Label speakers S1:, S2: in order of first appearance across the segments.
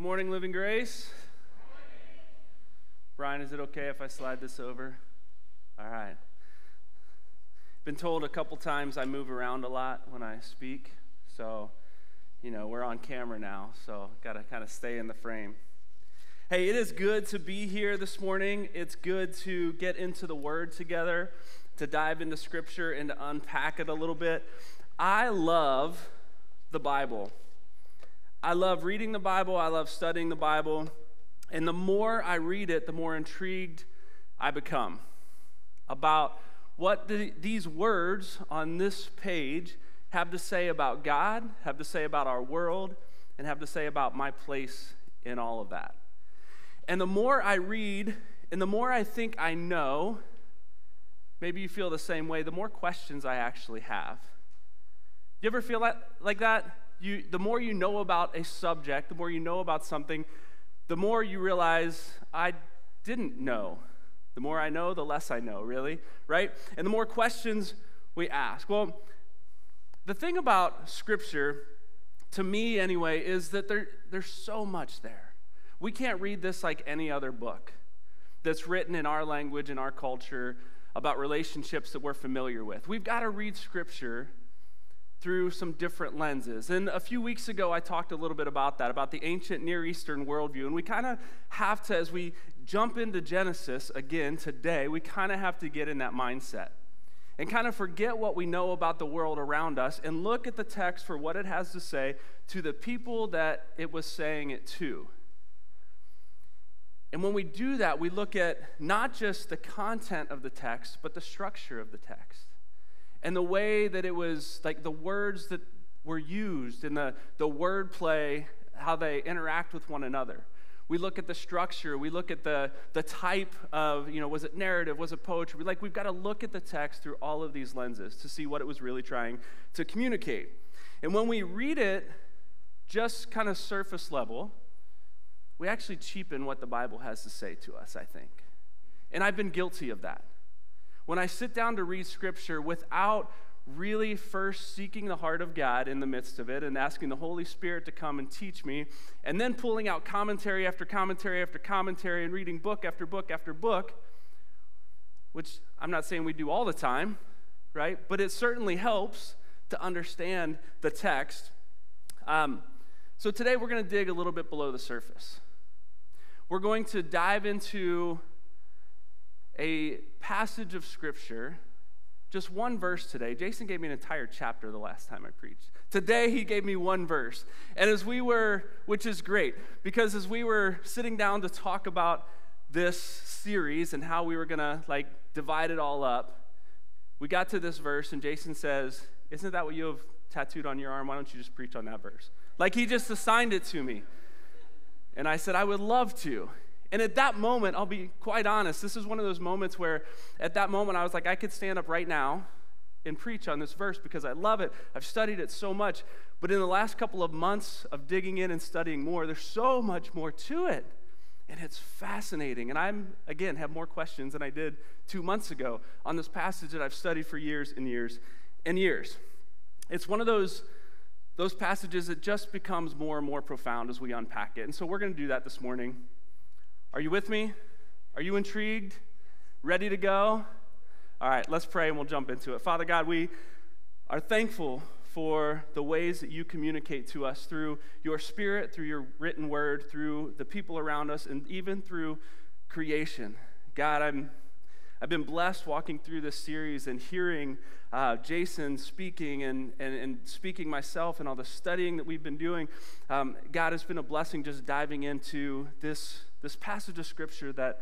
S1: Good morning, Living Grace. Brian, is it okay if I slide this over? All right. Been told a couple times I move around a lot when I speak, so you know we're on camera now, so got to kind of stay in the frame. Hey, it is good to be here this morning. It's good to get into the Word together, to dive into Scripture and to unpack it a little bit. I love the Bible. I love reading the Bible, I love studying the Bible, and the more I read it, the more intrigued I become about what the, these words on this page have to say about God, have to say about our world, and have to say about my place in all of that. And the more I read, and the more I think I know, maybe you feel the same way, the more questions I actually have. Do you ever feel that, like that? You, the more you know about a subject, the more you know about something, the more you realize, I didn't know. The more I know, the less I know, really, right? And the more questions we ask. Well, the thing about Scripture, to me anyway, is that there, there's so much there. We can't read this like any other book that's written in our language, in our culture, about relationships that we're familiar with. We've got to read Scripture through some different lenses. And a few weeks ago, I talked a little bit about that, about the ancient Near Eastern worldview. And we kind of have to, as we jump into Genesis again today, we kind of have to get in that mindset and kind of forget what we know about the world around us and look at the text for what it has to say to the people that it was saying it to. And when we do that, we look at not just the content of the text, but the structure of the text and the way that it was like the words that were used and the, the wordplay, how they interact with one another. We look at the structure, we look at the, the type of, you know, was it narrative, was it poetry? Like, we've got to look at the text through all of these lenses to see what it was really trying to communicate. And when we read it just kind of surface level, we actually cheapen what the Bible has to say to us, I think. And I've been guilty of that when I sit down to read scripture without really first seeking the heart of God in the midst of it and asking the Holy Spirit to come and teach me, and then pulling out commentary after commentary after commentary and reading book after book after book, which I'm not saying we do all the time, right? But it certainly helps to understand the text. Um, so today we're going to dig a little bit below the surface. We're going to dive into a passage of Scripture, just one verse today. Jason gave me an entire chapter the last time I preached. Today, he gave me one verse. And as we were, which is great, because as we were sitting down to talk about this series and how we were going to like divide it all up, we got to this verse, and Jason says, Isn't that what you have tattooed on your arm? Why don't you just preach on that verse? Like he just assigned it to me. And I said, I would love to. And at that moment, I'll be quite honest, this is one of those moments where at that moment I was like, I could stand up right now and preach on this verse because I love it. I've studied it so much. But in the last couple of months of digging in and studying more, there's so much more to it. And it's fascinating. And I'm, again, have more questions than I did two months ago on this passage that I've studied for years and years and years. It's one of those, those passages that just becomes more and more profound as we unpack it. And so we're going to do that this morning. Are you with me? Are you intrigued? Ready to go? All right, let's pray and we'll jump into it. Father God, we are thankful for the ways that you communicate to us through your spirit, through your written word, through the people around us, and even through creation. God, I'm I've been blessed walking through this series and hearing uh, Jason speaking and, and, and, speaking myself and all the studying that we've been doing. Um, God has been a blessing just diving into this this passage of scripture that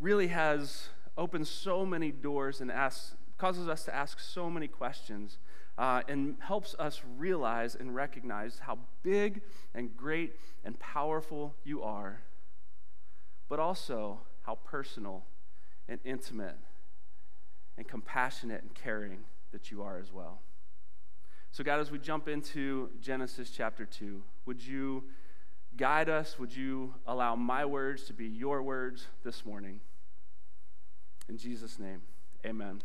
S1: really has opened so many doors and asks, causes us to ask so many questions uh, and helps us realize and recognize how big and great and powerful you are, but also how personal and intimate and compassionate and caring that you are as well. So, God, as we jump into Genesis chapter 2, would you guide us. Would you allow my words to be your words this morning? In Jesus' name, amen.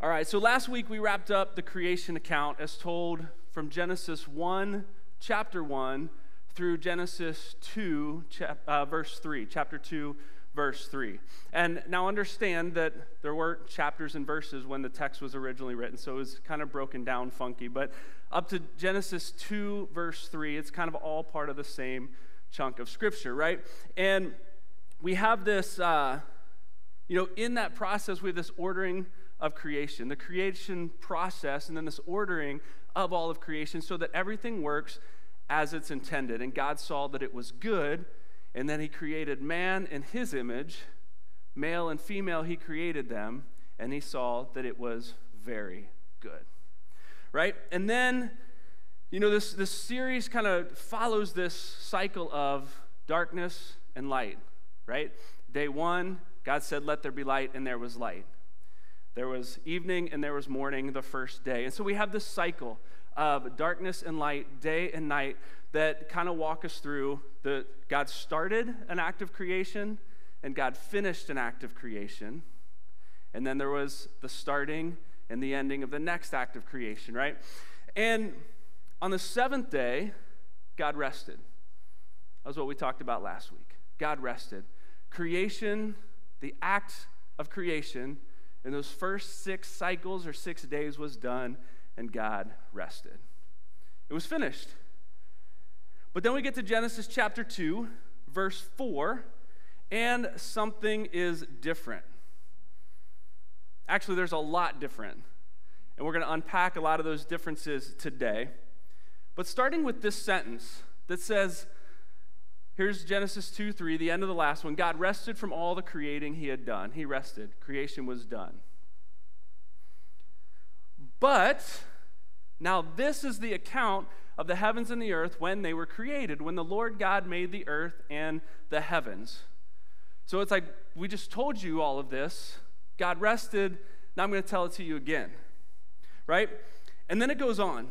S1: All right, so last week we wrapped up the creation account as told from Genesis 1, chapter 1, through Genesis 2, chap, uh, verse 3, chapter 2, verse 3. And now understand that there weren't chapters and verses when the text was originally written, so it was kind of broken down funky. But up to Genesis 2, verse 3, it's kind of all part of the same chunk of Scripture, right? And we have this, uh, you know, in that process, we have this ordering of creation, the creation process, and then this ordering of all of creation so that everything works as it's intended. And God saw that it was good and then he created man in his image, male and female, he created them, and he saw that it was very good. Right? And then, you know, this, this series kind of follows this cycle of darkness and light, right? Day one, God said, Let there be light, and there was light. There was evening and there was morning the first day. And so we have this cycle of darkness and light, day and night, that kind of walk us through the God started an act of creation and God finished an act of creation. And then there was the starting and the ending of the next act of creation, right? And on the seventh day, God rested. That was what we talked about last week. God rested. Creation, the act of creation, in those first six cycles or six days was done, and God rested. It was finished. But then we get to Genesis chapter 2, verse 4, and something is different. Actually, there's a lot different. And we're going to unpack a lot of those differences today. But starting with this sentence that says, here's Genesis 2 3, the end of the last one. God rested from all the creating he had done. He rested, creation was done. But now, this is the account of the heavens and the earth when they were created, when the Lord God made the earth and the heavens. So it's like, we just told you all of this. God rested. Now I'm going to tell it to you again. Right? And then it goes on.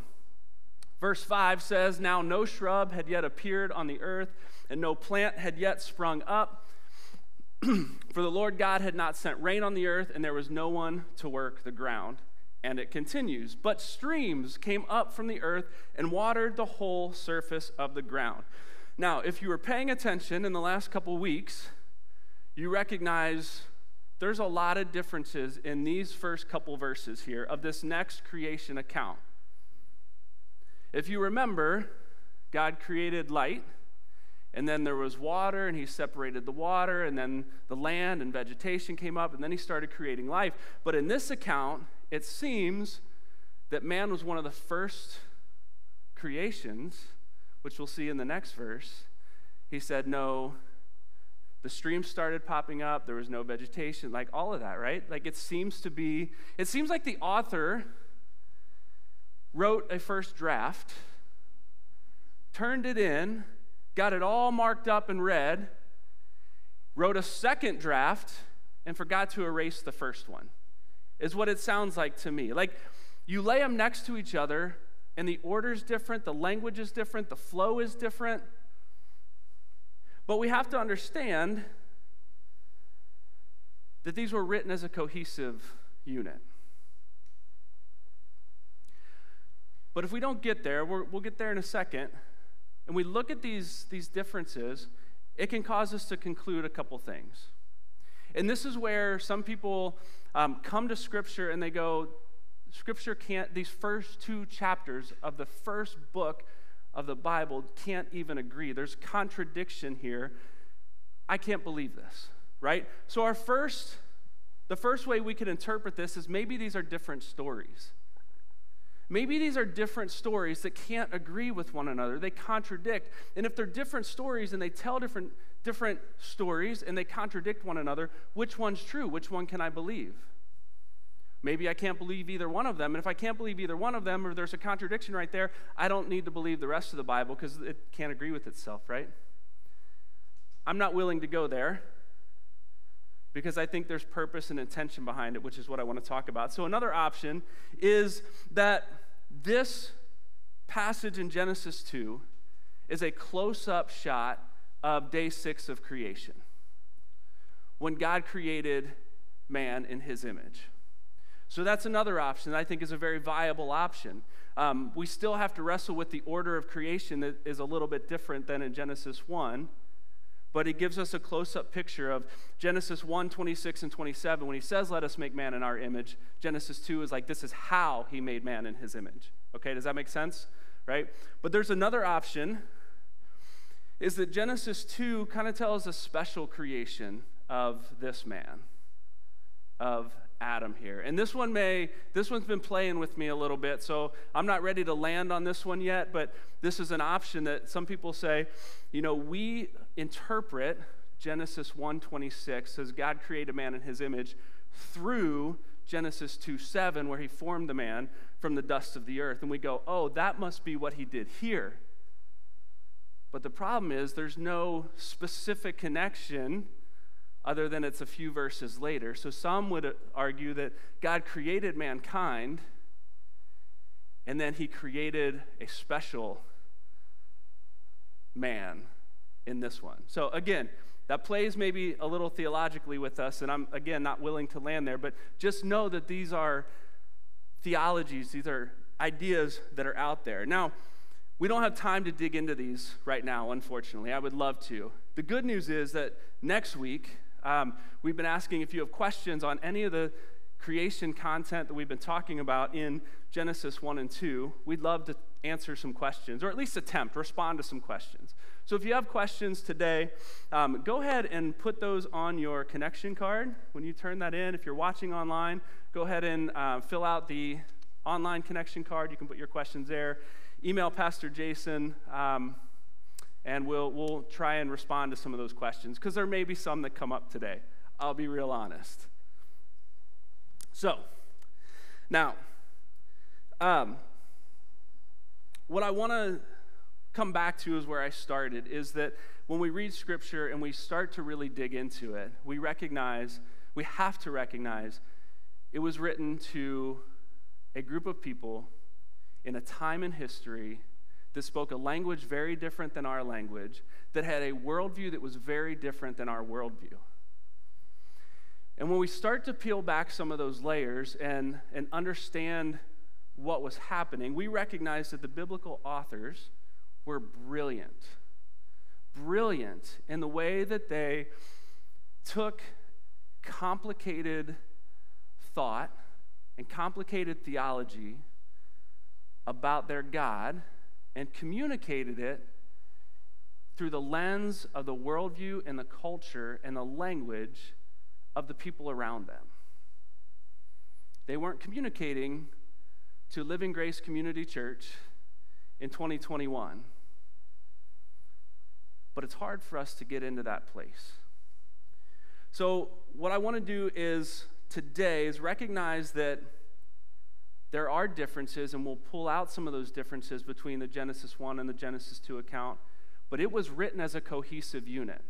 S1: Verse 5 says, Now no shrub had yet appeared on the earth, and no plant had yet sprung up. For the Lord God had not sent rain on the earth, and there was no one to work the ground. And it continues, but streams came up from the earth and watered the whole surface of the ground. Now, if you were paying attention in the last couple weeks, you recognize there's a lot of differences in these first couple verses here of this next creation account. If you remember, God created light, and then there was water, and He separated the water, and then the land and vegetation came up, and then He started creating life. But in this account, it seems that man was one of the first creations, which we'll see in the next verse. He said, No, the streams started popping up, there was no vegetation, like all of that, right? Like it seems to be, it seems like the author wrote a first draft, turned it in, got it all marked up and read, wrote a second draft, and forgot to erase the first one is what it sounds like to me. Like you lay them next to each other, and the order's different, the language is different, the flow is different. But we have to understand that these were written as a cohesive unit. But if we don't get there, we will get there in a second, and we look at these, these differences, it can cause us to conclude a couple things. And this is where some people um, come to Scripture and they go, Scripture can't, these first two chapters of the first book of the Bible can't even agree. There's contradiction here. I can't believe this, right? So, our first, the first way we could interpret this is maybe these are different stories. Maybe these are different stories that can't agree with one another. They contradict. And if they're different stories and they tell different different stories and they contradict one another. Which one's true? Which one can I believe? Maybe I can't believe either one of them. And if I can't believe either one of them, or there's a contradiction right there, I don't need to believe the rest of the Bible because it can't agree with itself, right? I'm not willing to go there because I think there's purpose and intention behind it, which is what I want to talk about. So, another option is that this passage in Genesis 2 is a close up shot of day six of creation when God created man in his image. So that's another option that I think is a very viable option. Um, we still have to wrestle with the order of creation that is a little bit different than in Genesis 1 but it gives us a close-up picture of genesis 1 26 and 27 when he says let us make man in our image genesis 2 is like this is how he made man in his image. Okay does that make sense? Right? But there's another option is that genesis 2 kind of tells a special creation of this man of Adam here. And this one may, this one's been playing with me a little bit, so I'm not ready to land on this one yet, but this is an option that some people say, you know, we interpret Genesis 1:26 says God created man in his image through Genesis 2 7, where he formed the man from the dust of the earth. And we go, oh, that must be what he did here. But the problem is, there's no specific connection other than it's a few verses later. So some would argue that God created mankind and then he created a special man in this one. So again, that plays maybe a little theologically with us, and I'm again not willing to land there, but just know that these are theologies, these are ideas that are out there. Now, we don't have time to dig into these right now, unfortunately. I would love to. The good news is that next week, um, we've been asking if you have questions on any of the creation content that we've been talking about in Genesis 1 and 2. We'd love to answer some questions, or at least attempt, respond to some questions. So if you have questions today, um, go ahead and put those on your connection card. When you turn that in, if you're watching online, go ahead and uh, fill out the online connection card. You can put your questions there. Email Pastor Jason. Um, and we'll, we'll try and respond to some of those questions because there may be some that come up today. I'll be real honest. So, now, um, what I want to come back to is where I started is that when we read scripture and we start to really dig into it, we recognize, we have to recognize, it was written to a group of people in a time in history that spoke a language very different than our language, that had a worldview that was very different than our worldview. And when we start to peel back some of those layers and, and understand what was happening, we recognize that the biblical authors were brilliant. Brilliant in the way that they took complicated thought and complicated theology about their God and communicated it through the lens of the worldview and the culture and the language of the people around them. They weren't communicating to Living Grace Community Church in 2021. But it's hard for us to get into that place. So, what I want to do is today is recognize that there are differences, and we'll pull out some of those differences between the Genesis 1 and the Genesis 2 account, but it was written as a cohesive unit,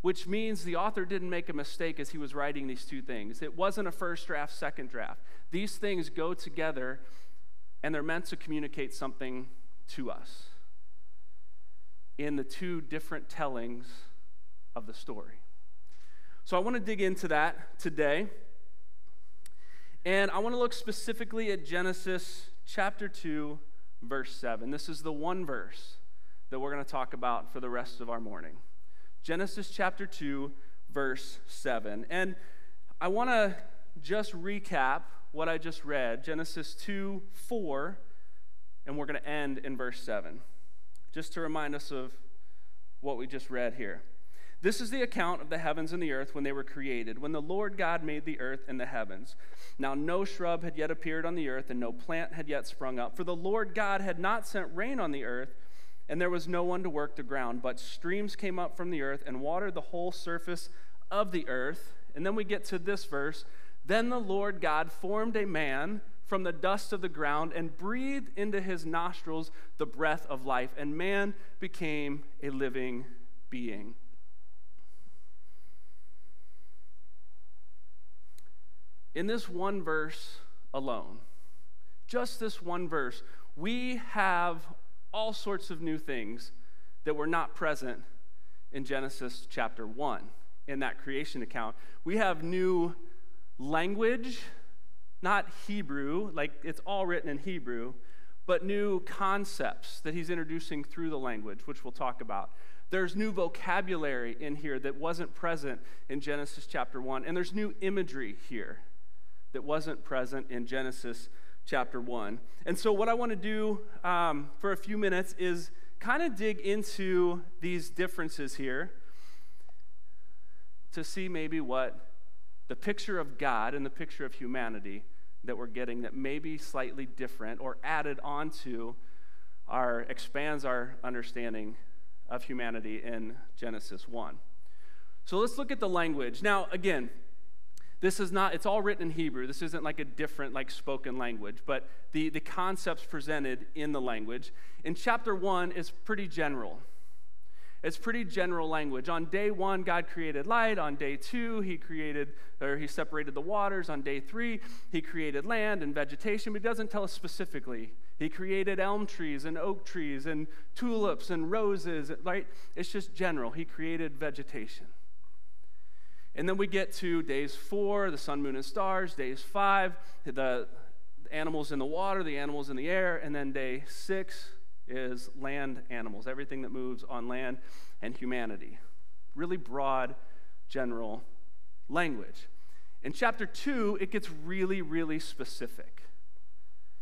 S1: which means the author didn't make a mistake as he was writing these two things. It wasn't a first draft, second draft. These things go together, and they're meant to communicate something to us in the two different tellings of the story. So I want to dig into that today. And I want to look specifically at Genesis chapter 2, verse 7. This is the one verse that we're going to talk about for the rest of our morning. Genesis chapter 2, verse 7. And I want to just recap what I just read Genesis 2, 4, and we're going to end in verse 7, just to remind us of what we just read here. This is the account of the heavens and the earth when they were created, when the Lord God made the earth and the heavens. Now, no shrub had yet appeared on the earth, and no plant had yet sprung up, for the Lord God had not sent rain on the earth, and there was no one to work the ground. But streams came up from the earth and watered the whole surface of the earth. And then we get to this verse Then the Lord God formed a man from the dust of the ground and breathed into his nostrils the breath of life, and man became a living being. in this one verse alone, just this one verse, we have all sorts of new things that were not present in Genesis chapter 1 in that creation account. We have new language not Hebrew, like it's all written in Hebrew, but new concepts that he's introducing through the language, which we'll talk about. There's new vocabulary in here that wasn't present in Genesis chapter 1, and there's new imagery here that wasn't present in Genesis chapter 1. And so, what I want to do um, for a few minutes is kind of dig into these differences here to see maybe what the picture of God and the picture of humanity that we're getting that may be slightly different or added onto our expands our understanding of humanity in Genesis 1. So let's look at the language. Now, again, this is not, it's all written in Hebrew. This isn't like a different, like spoken language, but the, the concepts presented in the language. In chapter one is pretty general. It's pretty general language. On day one, God created light. On day two, He created, or He separated the waters. On day three, He created land and vegetation, but He doesn't tell us specifically. He created elm trees and oak trees and tulips and roses, right? It's just general. He created vegetation. And then we get to days four, the sun, moon, and stars. Days five, the animals in the water, the animals in the air. And then day six is land animals, everything that moves on land and humanity. Really broad, general language. In chapter two, it gets really, really specific.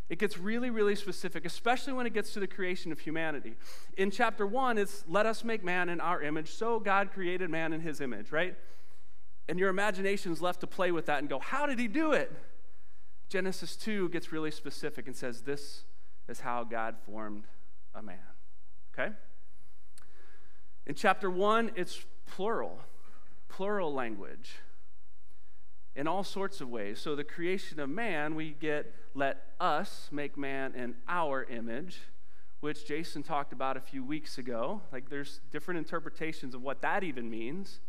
S1: It gets really, really specific, especially when it gets to the creation of humanity. In chapter one, it's let us make man in our image. So God created man in his image, right? and your imagination is left to play with that and go, How did he do it? Genesis 2 gets really specific and says, This is how God formed a man. Okay? In chapter 1, it's plural, plural language in all sorts of ways. So, the creation of man, we get, Let us make man in our image, which Jason talked about a few weeks ago. Like, there's different interpretations of what that even means.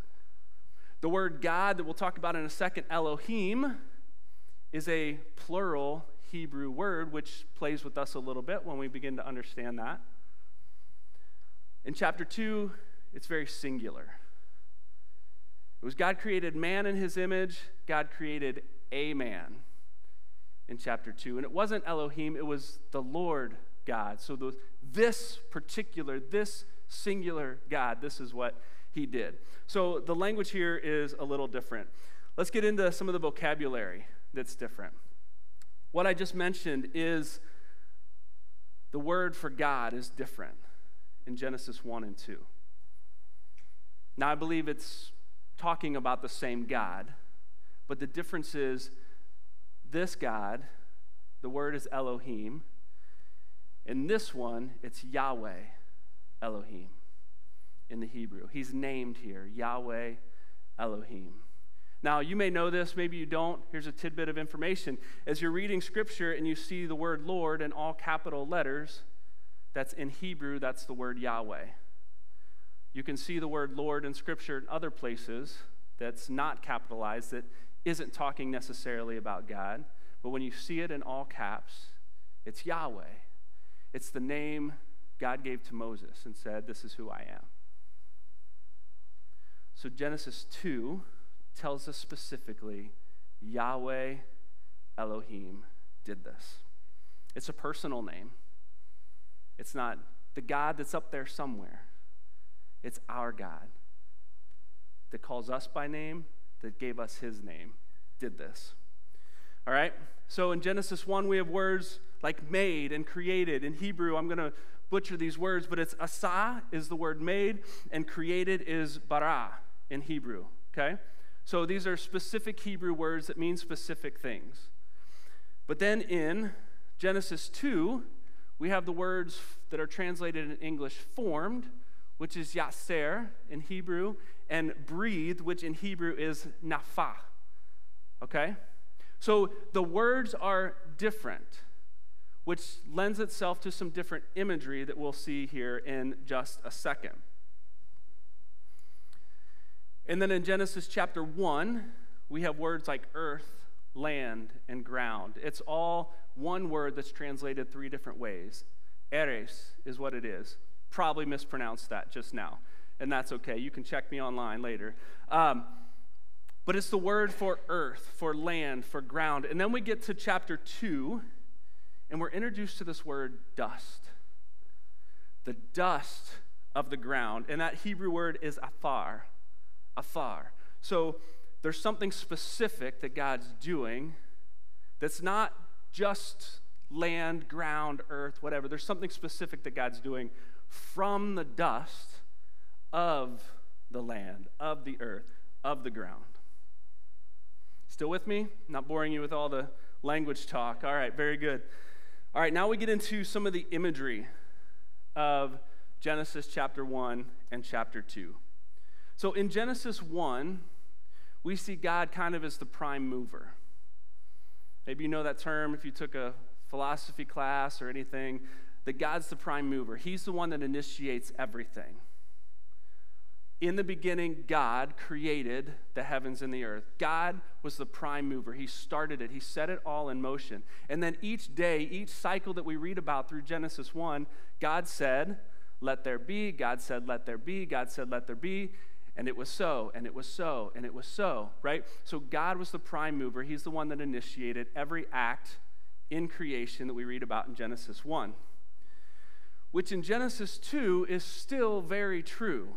S1: The word God that we'll talk about in a second, Elohim, is a plural Hebrew word, which plays with us a little bit when we begin to understand that. In chapter 2, it's very singular. It was God created man in his image, God created a man in chapter 2. And it wasn't Elohim, it was the Lord God. So the, this particular, this singular God, this is what he did. So the language here is a little different. Let's get into some of the vocabulary that's different. What I just mentioned is the word for God is different in Genesis 1 and 2. Now, I believe it's talking about the same God, but the difference is this God, the word is Elohim. In this one, it's Yahweh Elohim in the Hebrew. He's named here Yahweh Elohim. Now, you may know this, maybe you don't. Here's a tidbit of information. As you're reading scripture and you see the word Lord in all capital letters, that's in Hebrew, that's the word Yahweh. You can see the word Lord in scripture in other places that's not capitalized, that isn't talking necessarily about God. But when you see it in all caps, it's Yahweh. It's the name God gave to Moses and said, This is who I am. So Genesis 2 tells us specifically Yahweh Elohim did this. It's a personal name. It's not the God that's up there somewhere. It's our God that calls us by name, that gave us his name, did this. All right? So in Genesis 1, we have words like made and created. In Hebrew, I'm going to butcher these words, but it's asa is the word made, and created is bara in Hebrew, okay? So these are specific Hebrew words that mean specific things. But then in Genesis 2, we have the words that are translated in English formed, which is yaser in Hebrew, and breathed, which in Hebrew is nafa. Okay? So the words are different, which lends itself to some different imagery that we'll see here in just a second. And then in Genesis chapter 1, we have words like earth, land, and ground. It's all one word that's translated three different ways. Eres is what it is. Probably mispronounced that just now, and that's okay. You can check me online later. Um, But it's the word for earth, for land, for ground. And then we get to chapter 2, and we're introduced to this word dust. The dust of the ground. And that Hebrew word is afar. Afar. So there's something specific that God's doing that's not just land, ground, earth, whatever. There's something specific that God's doing from the dust of the land, of the earth, of the ground. Still with me? Not boring you with all the language talk. All right, very good. All right, now we get into some of the imagery of Genesis chapter 1 and chapter 2. So in Genesis 1, we see God kind of as the prime mover. Maybe you know that term if you took a philosophy class or anything, that God's the prime mover. He's the one that initiates everything. In the beginning, God created the heavens and the earth. God was the prime mover. He started it, He set it all in motion. And then each day, each cycle that we read about through Genesis 1, God said, Let there be. God said, Let there be. God said, Let there be. And it was so, and it was so, and it was so, right? So God was the prime mover. He's the one that initiated every act in creation that we read about in Genesis 1, which in Genesis 2 is still very true.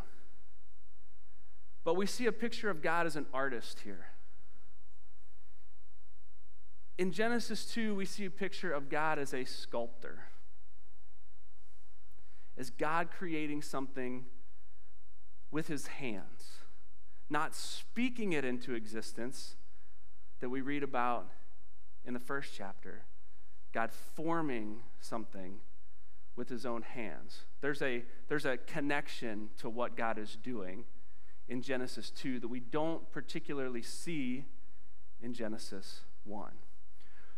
S1: But we see a picture of God as an artist here. In Genesis 2, we see a picture of God as a sculptor, as God creating something with his hands, not speaking it into existence that we read about in the first chapter, God forming something with his own hands. There's a, there's a connection to what God is doing in Genesis 2 that we don't particularly see in Genesis 1.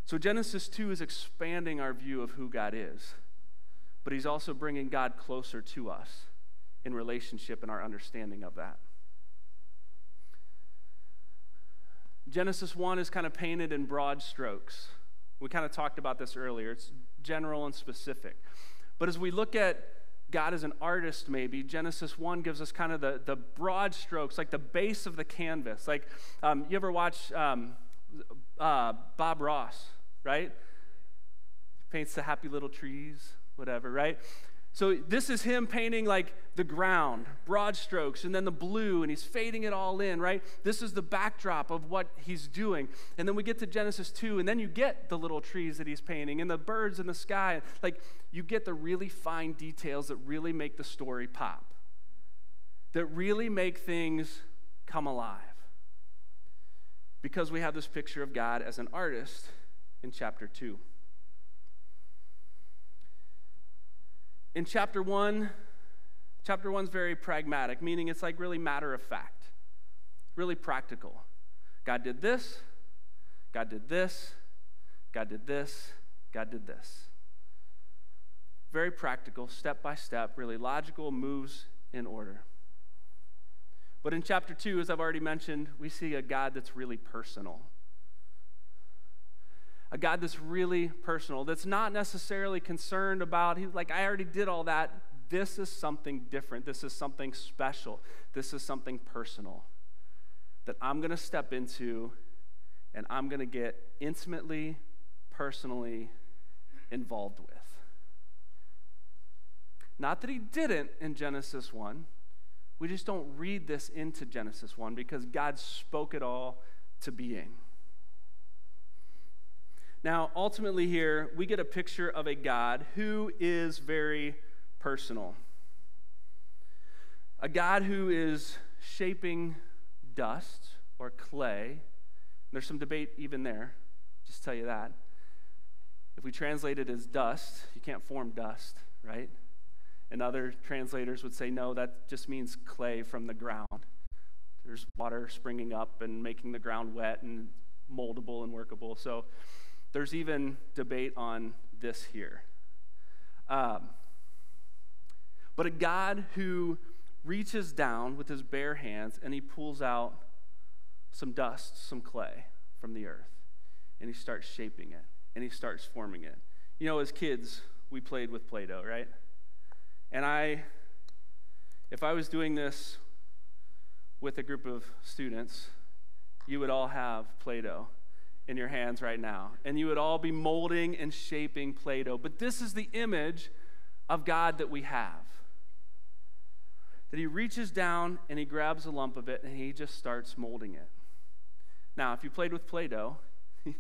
S1: So Genesis 2 is expanding our view of who God is, but he's also bringing God closer to us in relationship and our understanding of that. Genesis 1 is kind of painted in broad strokes. We kind of talked about this earlier. It's general and specific. But as we look at God as an artist, maybe, Genesis 1 gives us kind of the, the broad strokes, like the base of the canvas. Like, um, you ever watch um, uh, Bob Ross, right? Paints the happy little trees, whatever, right? So this is him painting like the ground, broad strokes, and then the blue, and he's fading it all in, right? This is the backdrop of what he's doing. And then we get to Genesis 2, and then you get the little trees that he's painting and the birds in the sky. Like you get the really fine details that really make the story pop, that really make things come alive. Because we have this picture of God as an artist in chapter 2. In chapter 1, chapter 1 is very pragmatic, meaning it's like really matter of fact, really practical. God did this, God did this, God did this, God did this. Very practical, step by step, really logical, moves in order. But in chapter 2, as I've already mentioned, we see a God that's really personal a God that's really personal, that's not necessarily concerned about, he's like, I already did all that. This is something different. This is something special. This is something personal that I'm going to step into and I'm going to get intimately, personally involved with. Not that he didn't in Genesis 1. We just don't read this into Genesis 1 because God spoke it all to being. Now, ultimately, here, we get a picture of a God who is very personal. A God who is shaping dust or clay. There's some debate even there, just tell you that. If we translate it as dust, you can't form dust, right? And other translators would say, no, that just means clay from the ground. There's water springing up and making the ground wet and moldable and workable. So, there's even debate on this here. Um, but a God who reaches down with his bare hands and he pulls out some dust, some clay from the earth, and he starts shaping it and he starts forming it. You know, as kids, we played with Play Doh, right? And I, if I was doing this with a group of students you would all have Play Doh in your hands right now, and you would all be molding and shaping Play Doh. But this is the image of God that we have. That He reaches down and He grabs a lump of it and He just starts molding it. Now, if you played with Play Doh, it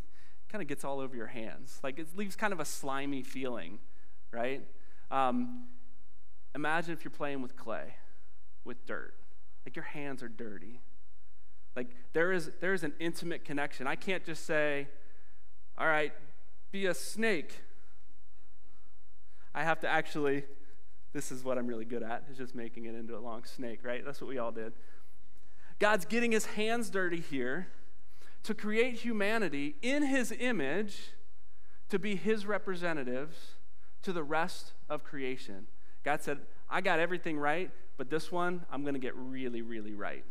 S1: kind of gets all over your hands. Like it leaves kind of a slimy feeling, right? Um, imagine if you're playing with clay, with dirt. Like your hands are dirty. Like there is there is an intimate connection. I can't just say, "All right, be a snake." I have to actually this is what I'm really good at, is just making it into a long snake, right? That's what we all did. God's getting his hands dirty here to create humanity in his image to be his representatives to the rest of creation. God said, I got everything right, but this one I'm going to get really, really right.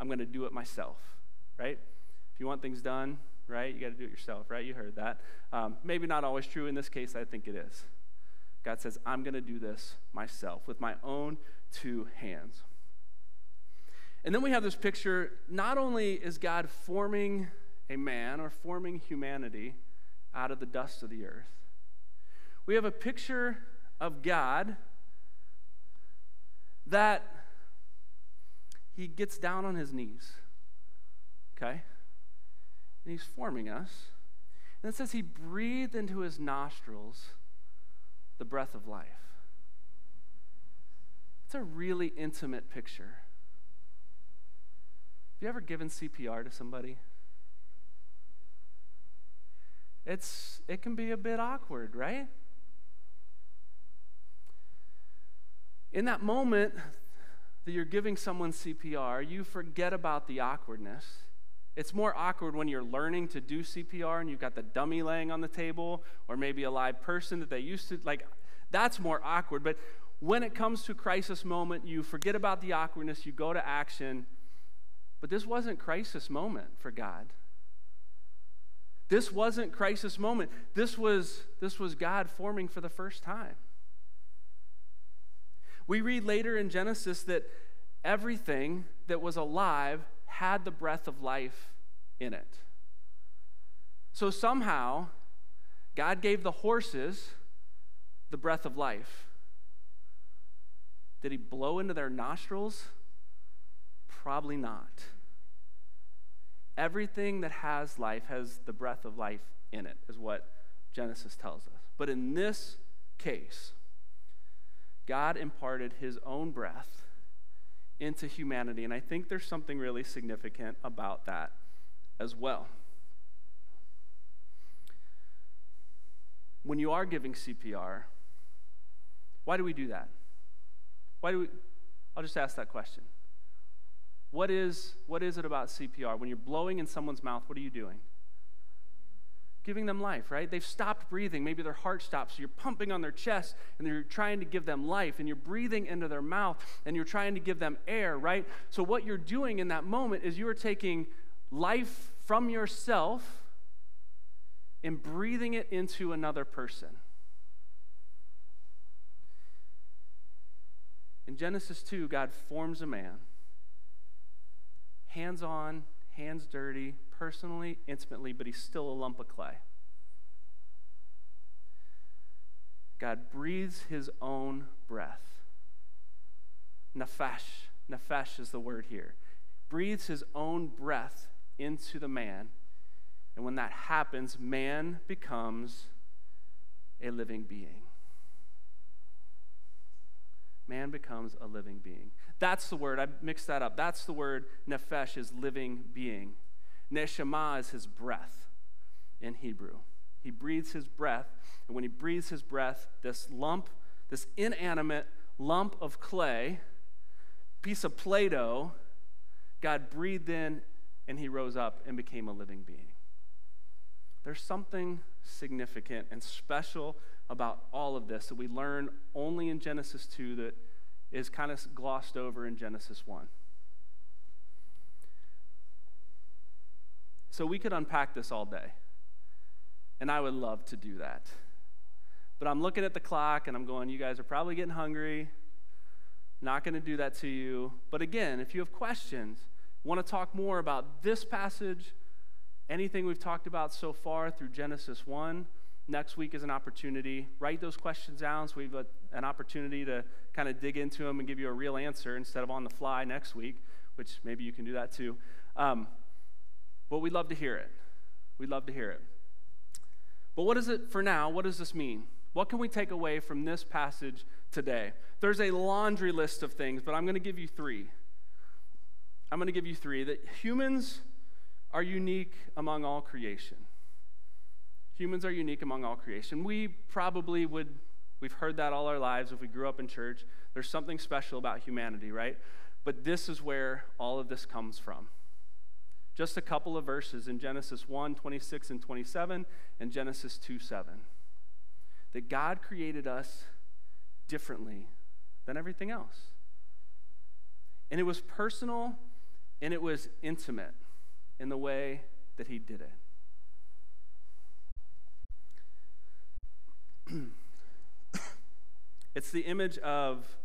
S1: I'm going to do it myself, right? If you want things done, right, you got to do it yourself, right? You heard that. Um, maybe not always true. In this case, I think it is. God says, I'm going to do this myself with my own two hands. And then we have this picture not only is God forming a man or forming humanity out of the dust of the earth, we have a picture of God that he gets down on his knees, okay? And he's forming us. And it says he breathed into his nostrils the breath of life. It's a really intimate picture. Have you ever given CPR to somebody? It's, it can be a bit awkward, right? In that moment, that you're giving someone CPR, you forget about the awkwardness. It's more awkward when you're learning to do CPR and you've got the dummy laying on the table or maybe a live person that they used to like that's more awkward. But when it comes to crisis moment, you forget about the awkwardness, you go to action. But this wasn't crisis moment for God. This wasn't crisis moment. This was this was God forming for the first time. We read later in Genesis that everything that was alive had the breath of life in it. So somehow, God gave the horses the breath of life. Did he blow into their nostrils? Probably not. Everything that has life has the breath of life in it, is what Genesis tells us. But in this case, God imparted his own breath into humanity. And I think there's something really significant about that as well. When you are giving CPR, why do we do that? Why do we? I'll just ask that question. What is, what is it about CPR? When you're blowing in someone's mouth, what are you doing? Giving them life, right? They've stopped breathing. Maybe their heart stops. So you're pumping on their chest and you're trying to give them life and you're breathing into their mouth and you're trying to give them air, right? So what you're doing in that moment is you are taking life from yourself and breathing it into another person. In Genesis 2, God forms a man, hands on, hands dirty, personally, intimately, but he's still a lump of clay. God breathes his own breath. Nefesh, nefesh is the word here. Breathes his own breath into the man. And when that happens, man becomes a living being. Man becomes a living being. That's the word. I mixed that up. That's the word nefesh is living being. Neshama is his breath in Hebrew. He breathes his breath, and when he breathes his breath, this lump, this inanimate lump of clay, piece of Play Doh, God breathed in and he rose up and became a living being. There's something significant and special about all of this that we learn only in Genesis 2 that is kind of glossed over in Genesis 1. So we could unpack this all day. And I would love to do that. But I'm looking at the clock and I'm going, you guys are probably getting hungry. Not going to do that to you. But again, if you have questions, want to talk more about this passage, anything we've talked about so far through Genesis 1, next week is an opportunity. Write those questions down so we've got an opportunity to kind of dig into them and give you a real answer instead of on the fly next week, which maybe you can do that too. Um, but we'd love to hear it. We'd love to hear it. But what is it for now? What does this mean? What can we take away from this passage today? There's a laundry list of things, but I'm going to give you three. I'm going to give you three that humans are unique among all creation. Humans are unique among all creation. We probably would, we've heard that all our lives if we grew up in church. There's something special about humanity, right? But this is where all of this comes from. Just a couple of verses in Genesis 1 26 and 27, and Genesis 2 7. That God created us differently than everything else. And it was personal and it was intimate in the way that He did it. it's the image of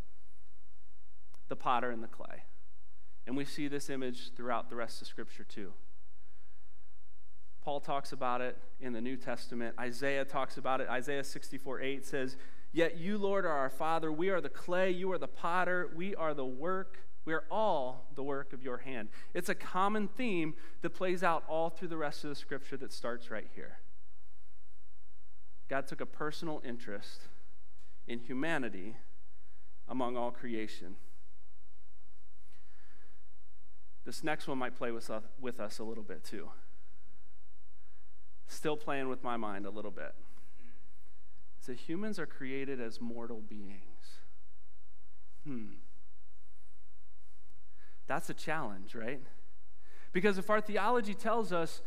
S1: the potter and the clay. And we see this image throughout the rest of Scripture too. Paul talks about it in the New Testament. Isaiah talks about it. Isaiah 64 8 says, Yet you, Lord, are our Father. We are the clay. You are the potter. We are the work. We are all the work of your hand. It's a common theme that plays out all through the rest of the Scripture that starts right here. God took a personal interest in humanity among all creation. This next one might play with us, with us a little bit too. Still playing with my mind a little bit. So humans are created as mortal beings. Hmm. That's a challenge, right? Because if our theology tells us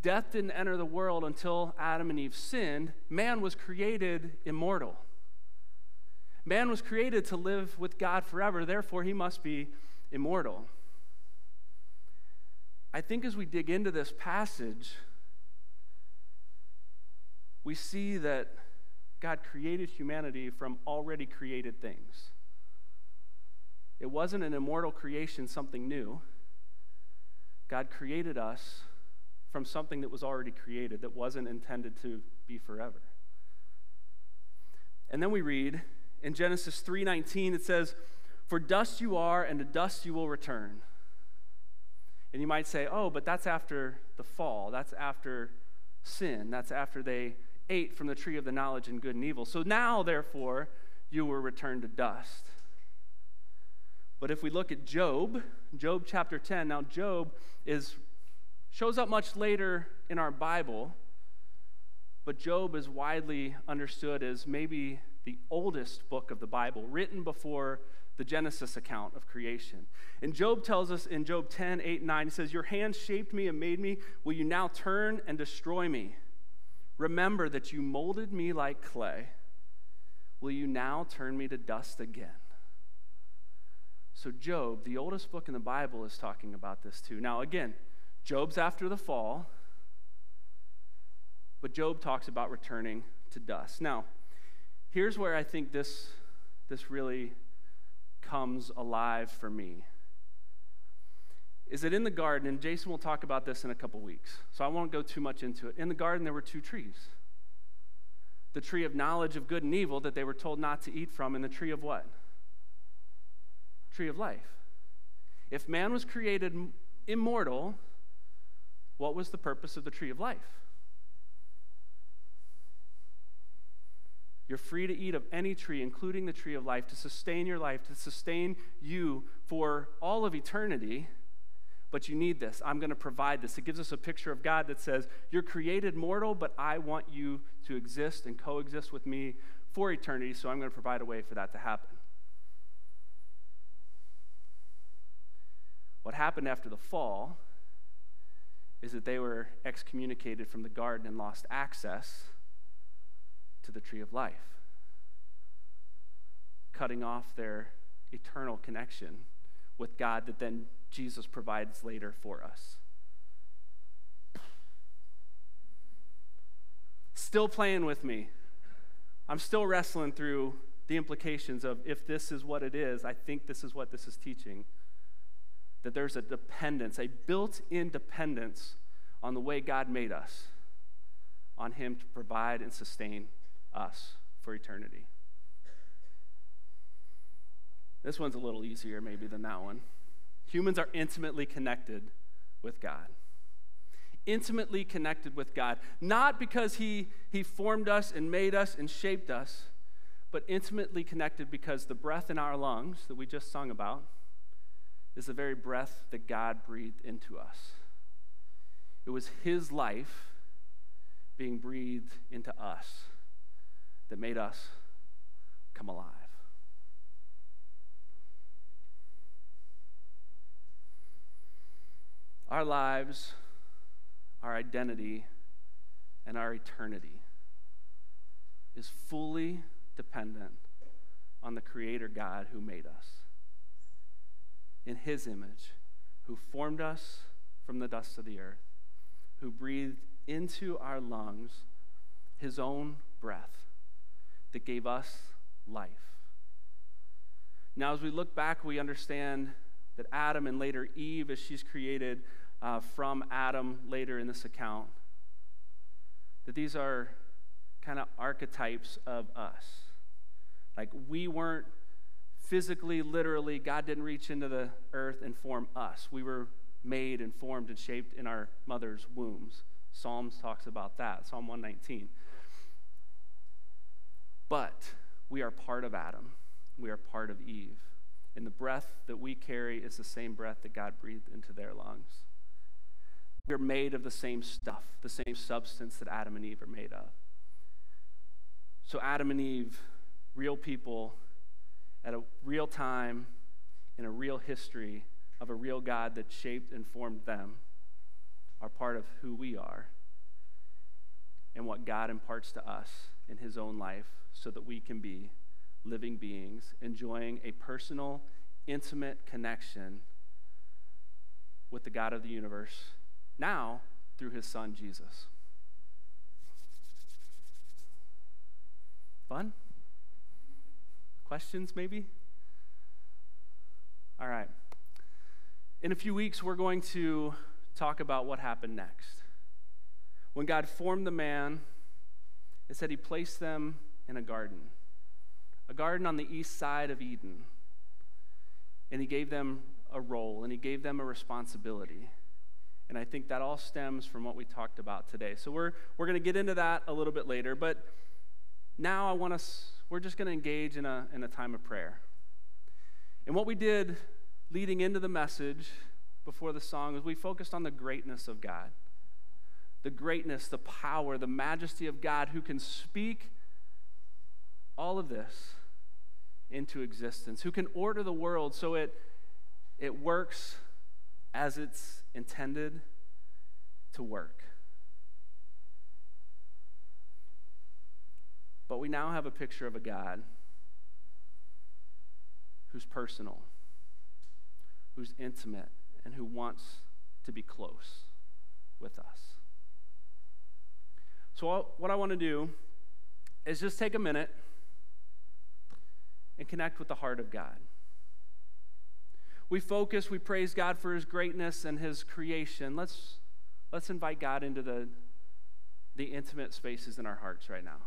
S1: death didn't enter the world until Adam and Eve sinned, man was created immortal. Man was created to live with God forever, therefore, he must be immortal. I think as we dig into this passage, we see that God created humanity from already created things. It wasn't an immortal creation, something new. God created us from something that was already created, that wasn't intended to be forever. And then we read in Genesis 3:19 it says, "For dust you are and to dust you will return." And you might say, oh, but that's after the fall. That's after sin. That's after they ate from the tree of the knowledge and good and evil. So now, therefore, you were returned to dust. But if we look at Job, Job chapter 10, now Job is shows up much later in our Bible, but Job is widely understood as maybe the oldest book of the Bible, written before the Genesis account of creation. And Job tells us in Job 10, 8, 9, he says, Your hands shaped me and made me. Will you now turn and destroy me? Remember that you molded me like clay. Will you now turn me to dust again? So, Job, the oldest book in the Bible, is talking about this too. Now, again, Job's after the fall, but Job talks about returning to dust. Now, here's where I think this, this really comes alive for me is that in the garden, and Jason will talk about this in a couple weeks, so I won't go too much into it. In the garden, there were two trees the tree of knowledge of good and evil that they were told not to eat from, and the tree of what? Tree of life. If man was created immortal, what was the purpose of the tree of life? You're free to eat of any tree, including the tree of life, to sustain your life, to sustain you for all of eternity. But you need this. I'm going to provide this. It gives us a picture of God that says, You're created mortal, but I want you to exist and coexist with me for eternity, so I'm going to provide a way for that to happen. What happened after the fall is that they were excommunicated from the garden and lost access to the tree of life, cutting off their eternal connection with God that then Jesus provides later for us. Still playing with me. I'm still wrestling through the implications of if this is what it is, I think this is what this is teaching. that there's a dependence, a built in dependence on the way God made us, on Him to provide and sustain us for eternity. This one's a little easier, maybe, than that one. Humans are intimately connected with God. Intimately connected with God. Not because he, he formed us and made us and shaped us, but intimately connected because the breath in our lungs that we just sung about is the very breath that God breathed into us. It was His life being breathed into us that made us come alive. Our lives, our identity, and our eternity is fully dependent on the Creator God who made us in His image, who formed us from the dust of the earth, who breathed into our lungs His own breath that gave us life. Now, as we look back, we understand that Adam and later Eve, as she's created uh, from Adam later in this account, that these are kind of archetypes of us. Like we weren't physically, literally, God didn't reach into the earth and form us. We were made and formed and shaped in our mother's wombs. Psalms talks about that, Psalm 119. But we are part of Adam. We are part of Eve. And the breath that we carry is the same breath that God breathed into their lungs. We're made of the same stuff, the same substance that Adam and Eve are made of. So, Adam and Eve, real people at a real time in a real history of a real God that shaped and formed them, are part of who we are and what God imparts to us in His own life so that we can be living beings enjoying a personal, intimate connection with the God of the universe now through His Son, Jesus. Fun? Questions, maybe? All right. In a few weeks, we're going to talk about what happened next. When God formed the man, it said he placed them in a garden, a garden on the east side of Eden. And he gave them a role and he gave them a responsibility. And I think that all stems from what we talked about today. So we're, we're going to get into that a little bit later. But now I want us, we're just going to engage in a, in a time of prayer. And what we did leading into the message before the song is we focused on the greatness of God. The greatness, the power, the majesty of God who can speak all of this into existence, who can order the world so it, it works as it's intended to work. But we now have a picture of a God who's personal, who's intimate, and who wants to be close with us. So, what I want to do is just take a minute and connect with the heart of God. We focus, we praise God for his greatness and his creation. Let's, let's invite God into the, the intimate spaces in our hearts right now.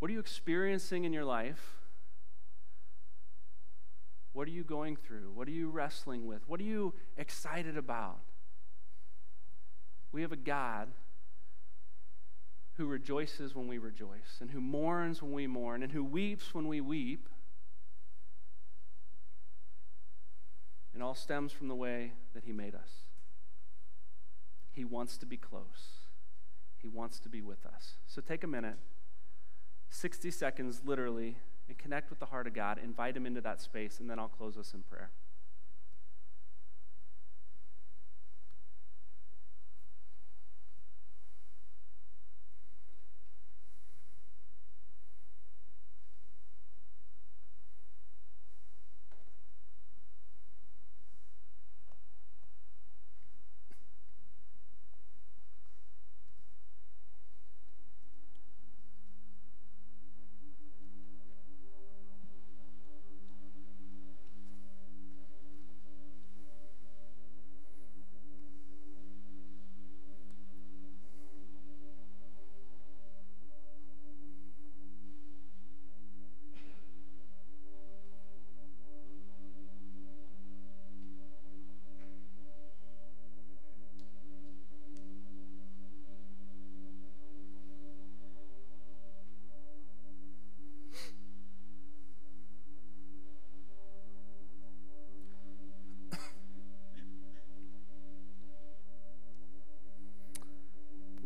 S1: What are you experiencing in your life? What are you going through? What are you wrestling with? What are you excited about? We have a God who rejoices when we rejoice, and who mourns when we mourn, and who weeps when we weep. It all stems from the way that He made us. He wants to be close, He wants to be with us. So take a minute. 60 seconds, literally, and connect with the heart of God. Invite Him into that space, and then I'll close us in prayer.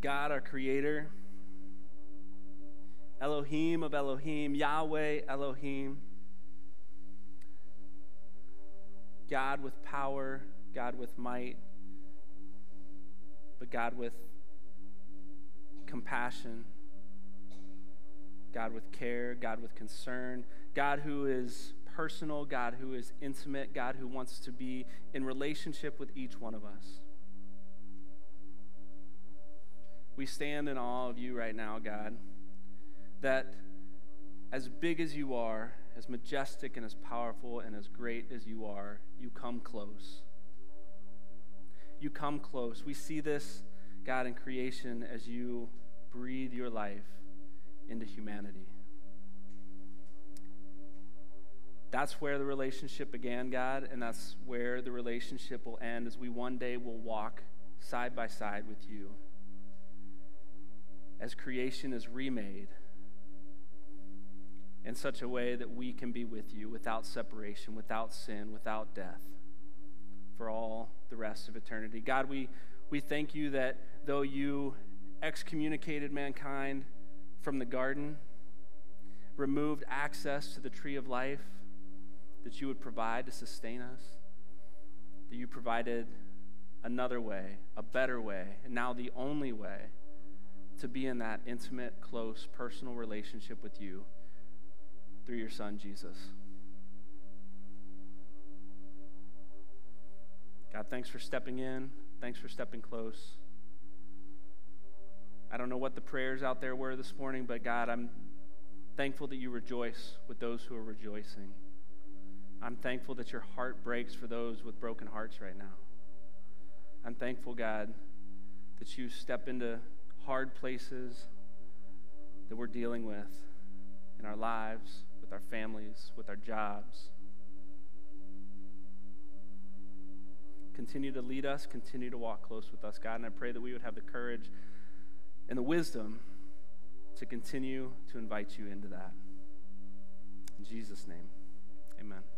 S1: God, our Creator, Elohim of Elohim, Yahweh Elohim, God with power, God with might, but God with compassion, God with care, God with concern, God who is personal, God who is intimate, God who wants to be in relationship with each one of us. We stand in awe of you right now, God, that as big as you are, as majestic and as powerful and as great as you are, you come close. You come close. We see this, God, in creation as you breathe your life into humanity. That's where the relationship began, God, and that's where the relationship will end as we one day will walk side by side with you. As creation is remade in such a way that we can be with you without separation, without sin, without death for all the rest of eternity. God, we, we thank you that though you excommunicated mankind from the garden, removed access to the tree of life, that you would provide to sustain us, that you provided another way, a better way, and now the only way to be in that intimate, close, personal relationship with you through your Son, Jesus. God, thanks for stepping in. Thanks for stepping close. I don't know what the prayers out there were this morning, but God, I'm thankful that you rejoice with those who are rejoicing. I'm thankful that your heart breaks for those with broken hearts right now. I'm thankful, God, that you step into hard places that we're dealing with in our lives, with our families, with our jobs. Continue to lead us, continue to walk close with us, God. And I pray that we would have the courage and the wisdom to continue to invite you into that. In Jesus' name, amen.